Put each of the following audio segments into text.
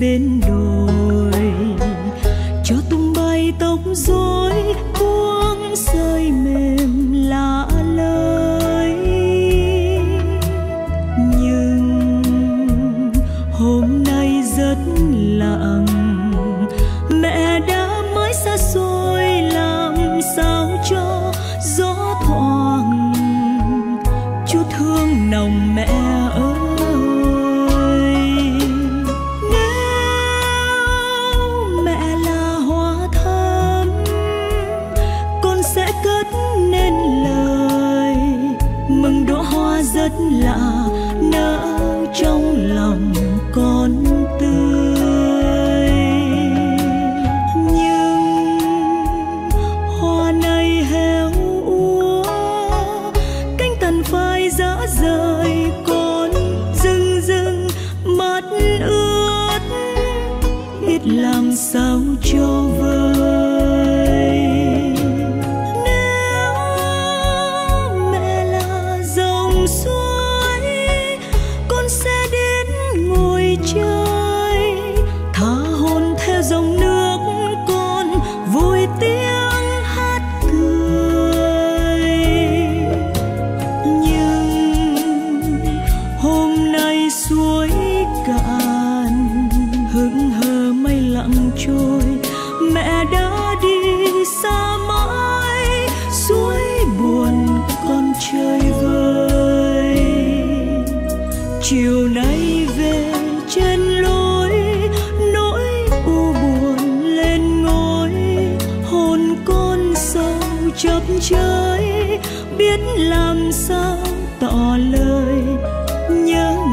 bên đồi. Cho tung bay tóc rối buông rơi mềm lạ lời nhưng hôm nay rất lặng làm sao cho vơi? chấp chới biết làm sao tỏ lời nhớ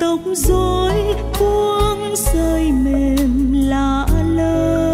tóc rối buông rơi mềm lạ lơi.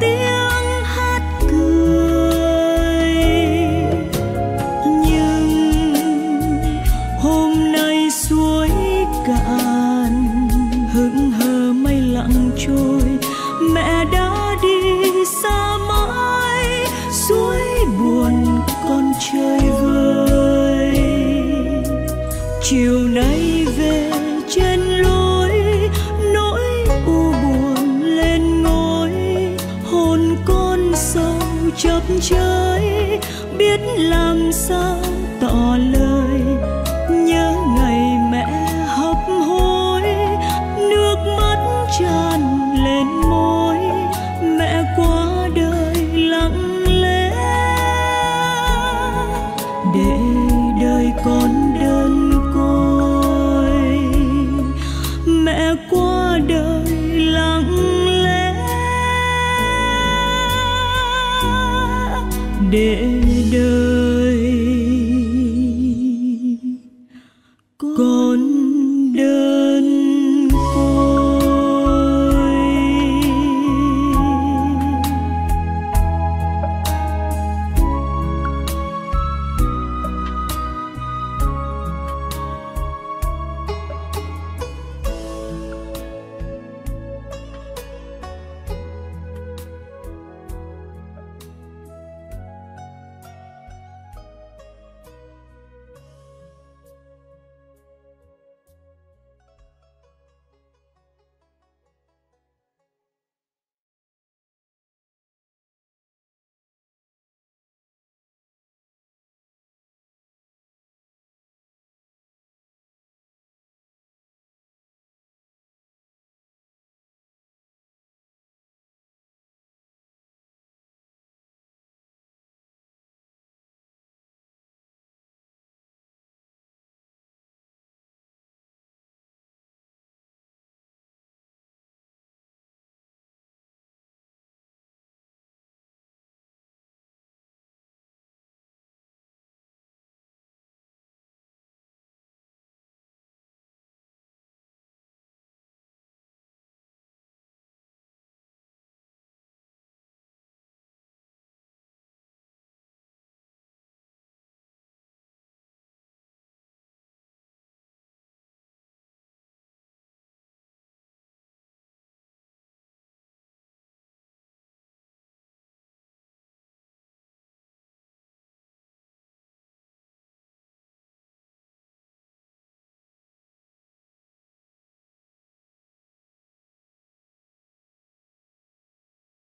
tiếng hát cười. Nhưng hôm nay suối cạn, hững hờ mây lặng trôi. Mẹ đã đi xa mãi, suối buồn con chơi vơi. Chiều nay chập chới biết làm sao tỏ lời. để